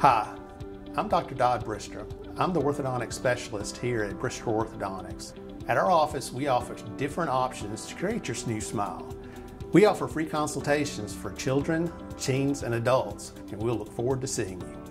Hi, I'm Dr. Dodd Brister. I'm the orthodontic specialist here at Brister Orthodontics. At our office, we offer different options to create your new smile. We offer free consultations for children, teens, and adults, and we'll look forward to seeing you.